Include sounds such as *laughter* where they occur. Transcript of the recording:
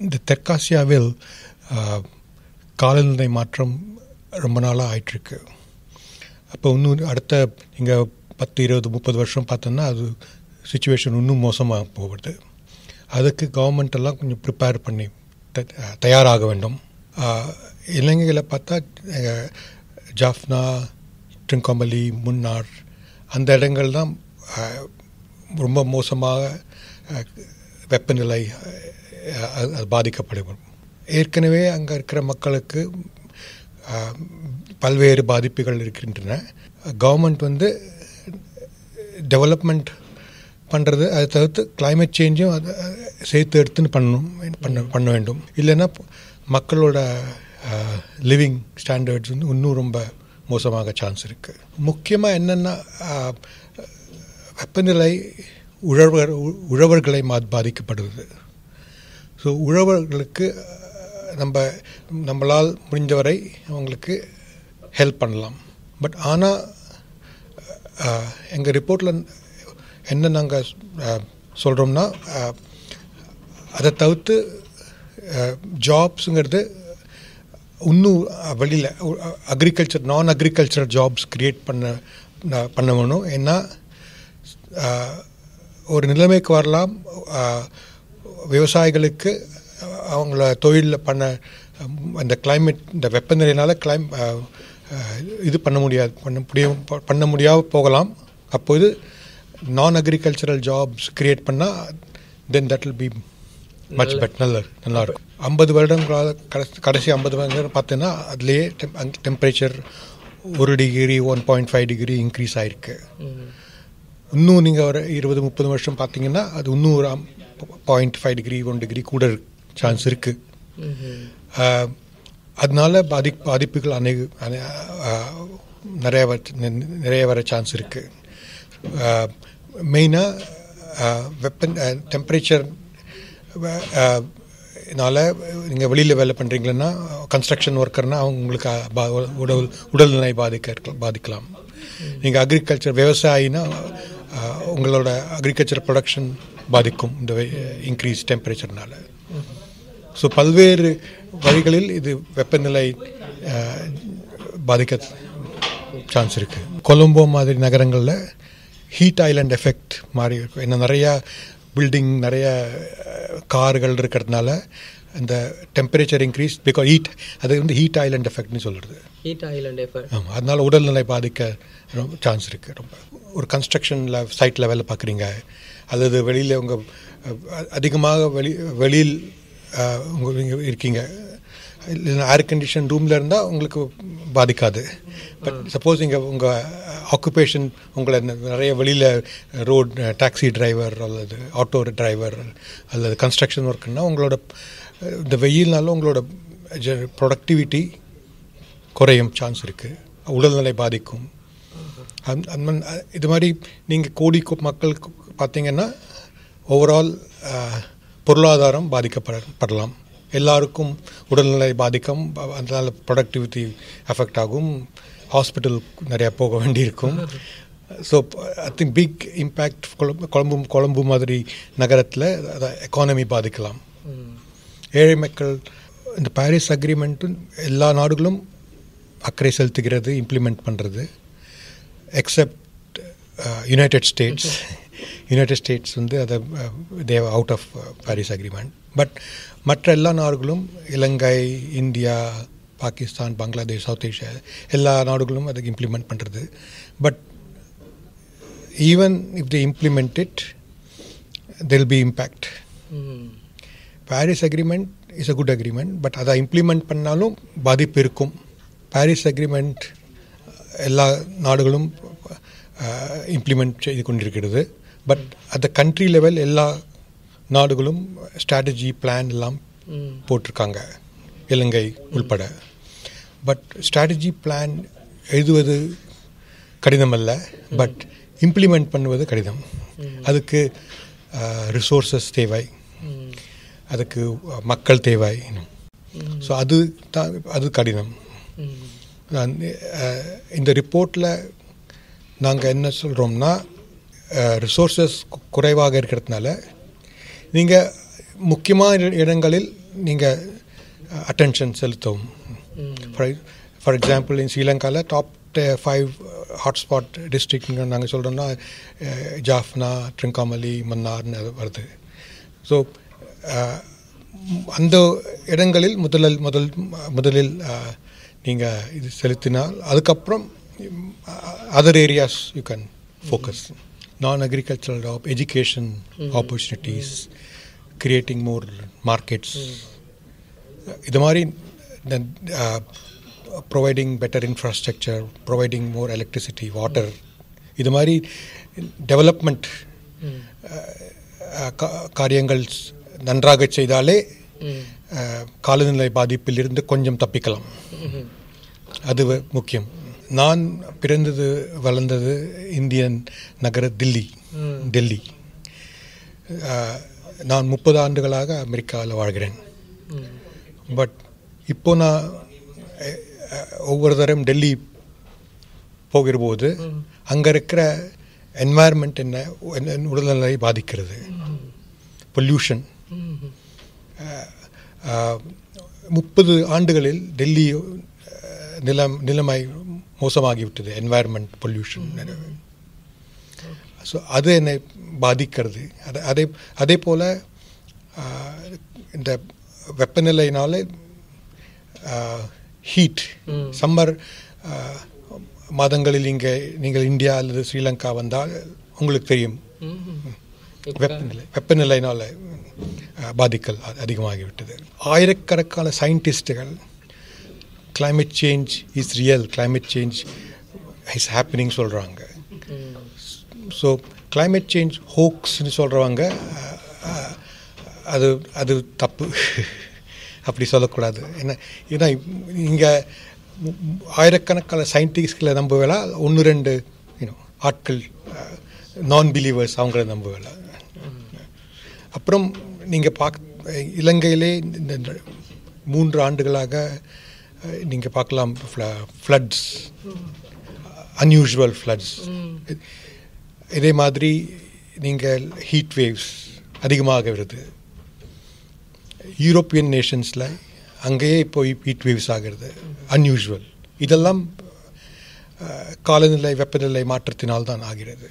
இந்த தெற்காசியாவில் காலநிலை மாற்றம் ரொம்ப நாளாக ஆயிட்டிருக்கு. அப்போ இன்னும் அடுத்த நீங்கள் பத்து இருபது முப்பது வருஷம் பார்த்தோன்னா அது சுச்சுவேஷன் இன்னும் மோசமாக போகுது. அதுக்கு கவர்மெண்ட் எல்லாம் கொஞ்சம் ப்ரிப்பேர் பண்ணி த- தயாராக வேண்டும். இளைஞர்களை இலங்கையில் பார்த்தா ஜாஃப்னா ட்ரிங்கம்பலி முன்னார் அந்த இடங்கள் தான் ரொம்ப மோசமாக வெப்பநிலை அது- அது பாதிக்கப்படும் ஏற்கனவே அங்கே இருக்கிற மக்களுக்கு பல்வேறு பாதிப்புகள் இருக்கின்றன. கவர்மெண்ட் வந்து டெவலப்மெண்ட் பண்ணுறது அதை தவிர்த்து கிளைமேட் சேஞ்சும் அதை சேர்த்து எடுத்துன்னு பண்ணணும் பண்ண பண்ண வேண்டும். இல்லைன்னா மக்களோட லிவிங் ஸ்டாண்டர்ட்ஸ் வந்து இன்னும் ரொம்ப மோசமாக சான்ஸ் இருக்குது முக்கியமாக என்னென்னா வெப்பநிலை உழவர் உழவர்களை மா பாதிக்கப்படுது ஸோ உழவர்களுக்கு நம்ம நம்மளால் முடிந்தவரை அவங்களுக்கு ஹெல்ப் பண்ணலாம். பட் ஆனால் எங்கள் ரிப்போர்ட்டில் என்ன நாங்கள் சொல்கிறோம்னா அதை தவிர்த்து ஜாப்ஸுங்கிறது இன்னும் வெளியில் அக்ரிகல்ச்சர் நான் அக்ரிகல்ச்சர் ஜாப்ஸ் க்ரியேட் பண்ண பண்ண வேணும். ஏன்னா ஒரு நிலைமைக்கு வரலாம். விவசாயிகளுக்கு அவங்கள தொழிலில் பண்ண அந்த climate இந்த வெப்பநிலையினால கிளைம் இது பண்ண முடியாது. பண்ண முடியும் பண்ண முடியாம போகலாம். அப்போது நான் அக்ரிகல்ச்சரல் ஜாப்ஸ் கிரியேட் பண்ணால் then that will be much better நல்ல நல்லா இருக்கும் ஐம்பது வருடங்களாக கடைசி கடைசி ஐம்பது வருடம் பார்த்தீங்கன்னா அதுலேயே டெம்பரேச்சர் ஒரு degree one point five degree increase ஆயிருக்கு. இன்னும் நீங்கள் ஒரு இருபது முப்பது வருஷம் பார்த்தீங்கன்னா அது இன்னும் ஒரு point five degree one degree கூட சான்ஸ் இருக்குது அதனால பாதி பாதிப்புகள் ஆஹ், நிறைய நிறைய வர சான்ஸ் இருக்குது மெயினாக வெப்பன் டெம்பரேச்சர் இதனால் நீங்கள் வெளியில் வேலை பண்ணுறீங்கன்னா கன்ஸ்ட்ரக்ஷன் ஒர்க்கர்னா அவங்களுக்கு பா- உடல் உடல்நிலை பாதிக்க பாதிக்கலாம். நீங்கள் அக்ரிகல்ச்சர் விவசாயினா உங்களோட அக்ரிகல்ச்சர் ப்ரொடக்ஷன் பாதிக்கும் இந்த இன்க்ரீஸ் டெம்பரேச்சர்னால ஸோ பல்வேறு வழிகளில் இது வெப்பநிலை பாதிக்க சான்ஸ் இருக்குது கொலம்போ மாதிரி நகரங்களில் ஹீட் ஐலண்ட் எஃபெக்ட் மாதிரி இருக்கும் ஏன்னா நிறையா பில்டிங் நிறைய கார்கள் இருக்கிறதுனால இந்த டெம்பரேச்சர் இன்க்ரீஸ் பிகாஸ் ஹீட் அது வந்து ஹீட் ஐலண்ட் எஃபெக்ட்னு சொல்கிறது ஹீட் ஐலண்ட் எஃபர்ட் ஆமாம் அதனால உடல்நிலை பாதிக்க ரொம்ப சான்ஸ் இருக்குது ரொம்ப. ஒரு கன்ஸ்ட்ரக்ஷனில் சைட்டில் வேலை பார்க்குறீங்க அல்லது வெளியில் உங்கள் அதிகமாக வெளி வெளியில் அஹ், உங்க நீங்கள் இருக்கீங்க. ஏர் கண்டிஷன் ரூமில் இருந்தால் உங்களுக்கு பாதிக்காது. பட் சப்போஸ் இங்கே உங்கள் ஆக்குபேஷன் உங்களை நிறைய வெளியில் ரோட் டாக்ஸி டிரைவர் அல்லது ஆட்டோ டிரைவர் அல்லது கன்ஸ்ட்ரக்ஷன் ஒர்க்குன்னா உங்களோட இந்த வெயில்னாலும் உங்களோட ப்ரொடக்டிவிட்டி குறையும் சான்ஸ் இருக்குது உடல்நிலை பாதிக்கும். இது மாதிரி நீங்கள் கோடி கு- மக்களுக்கு பார்த்தீங்கன்னா ஓவரால் பொருளாதாரம் பாதிக்கப்படலாம் எல்லாருக்கும் உடல்நிலை பாதிக்கும். அதனால் ப்ரொடக்டிவிட்டி அஃபெக்ட் ஆகும். ஹாஸ்பிட்டல் நிறையா போக வேண்டியிருக்கும். So I think big impact கொழம்பு கொழம்பு கொழம்பு மாதிரி நகரத்தில் எக்கானமி பாதிக்கலாம். ஏழை மக்கள் இந்த பாரிஸ் அக்ரிமெண்ட்டும் எல்லா நாடுகளும் அக்கறை செலுத்துகிறது இம்ப்ளிமெண்ட் பண்ணுறது except United States United States வந்து அதை they've out of Paris agreement but மற்ற எல்லா நாடுகளும் Ilangai India Pakistan Bangladesh south Asia எல்லா நாடுகளும் அதை இம்ப்ளிமெண்ட் பண்ணுறது but even if they implement it they'll be impact Paris agreement is a good agreement but அதை இம்ப்ளிமெண்ட் பண்ணாலும் பாதிப்பு இருக்கும். பாரிஸ் அக்ரிமெண்ட் எல்லா நாடுகளும் இம்ப்ளிமெண்ட் செய்து கொண்டிருக்கிறது. But at the country level எல்லா நாடுகளும் ஸ்ட்ராட்டஜி பிளான் எல்லாம் போட்டிருக்காங்க இலங்கை உள்பட. பட் ஸ்ட்ராட்டஜி பிளான் எழுதுவது கடினம் அல்ல பட் இம்ப்ளிமெண்ட் பண்ணுவது கடினம். அதுக்கு ரிசோர்சஸ் தேவை. அதுக்கு மக்கள் தேவை ஸோ அது தான் அது கடினம். இந்த ரிப்போர்ட்டில் நாங்கள் என்ன சொல்கிறோம்னா ரிசோர்சஸ் குறைவாக இருக்கிறதுனால நீங்கள் முக்கியமான இட- இடங்களில் நீங்கள் அட்டென்ஷன் செலுத்தவும். ஃபார் ஃபார் எக்ஸாம்பிள் இன் ஸ்ரீலங்காவில் டாப் ஃபைவ் ஹாட்ஸ்பாட் டிஸ்ட்ரிக்ட்ங்க நாங்கள் சொல்கிறோம்னா ஜாஃப்னா ட்ரிங்காமலி மன்னார்னு வருது. ஸோ அந்த இடங்களில் முதலில் முதல் முதலில் நீங்கள் இது செலுத்தினால் அதுக்கப்புறம் other areas you can focus on agricultural job education opportunities creating more markets இது மாதிரி providing better infrastructure providing more electricity water இது மாதிரி டெவலப்மெண்ட் காரியங்கள் நன்றாக செய்தாலே காலநிலை பாதிப்பில் இருந்து கொஞ்சம் தப்பிக்கலாம். அது முக்கியம். நான் பிறந்தது வளர்ந்தது இந்தியன் நகர தில்லி டெல்லி நான் முப்பது ஆண்டுகளாக அமெரிக்காவில் வாழ்கிறேன். பட் இப்போ நான் ஒவ்வொரு தரம் டெல்லி போகிற போது அங்கே இருக்கிற என்வாயர்மெண்ட் என்ன உடல்நிலை பாதிக்கிறது. பொல்யூஷன் முப்பது ஆண்டுகளில் டெல்லி நிலம் நிலைமை மோசமாகிவிட்டது என்வாயர்மெண்ட் பொல்யூஷன் ஸோ அது என்னை பாதிக்கிறது. அது அதே அதே போல் இந்த வெப்பநிலையினால ஹீட் சம்மர் மாதங்களில் இங்கே நீங்கள் இந்தியா அல்லது ஸ்ரீலங்கா வந்தால் உங்களுக்கு தெரியும். வெப்பநிலை வெப்பநிலையினால். பாதிக்கல் அதிகமாகிவிட்டது. ஆயிரக்கணக்கான சயின்டிஸ்ட்டுகள் climate change is real climate change is happening சொல்கிறாங்க ஸோ கிளைமேட் சேஞ்ச் ஹோக்ஸ்னு சொல்கிறவங்க அது அது தப்பு. *laughs* அப்படி சொல்லக்கூடாது. என்ன ஏன்னா இங்கே ஆயிரக்கணக்கான சயின்டிஸ்ட்களை நம்புவேலா ஒன்று ரெண்டு யூனோ ஆட்கள் நான் பிலீவர்ஸ் அவங்கள நம்புவேலா அப்புறம் நீங்கள் பார்க்க இலங்கையிலே இந்த மூன்று ஆண்டுகளாக நீங்கள் பார்க்கலாம் ஃப்ளட்ஸ். அன்யூஷுவல் ஃப்ளட்ஸ் இதே மாதிரி நீங்கள் ஹீட் வேவ்ஸ் அதிகமாக வருது. யூரோப்பியன் நேஷன்ஸில் அங்கேயே இப்போ ஹீட் வேவ்ஸ் ஆகிறது. அன்யூஷுவல் இதெல்லாம் காலநிலை வெப்பநிலை மாற்றத்தினால் தான் ஆகிறது.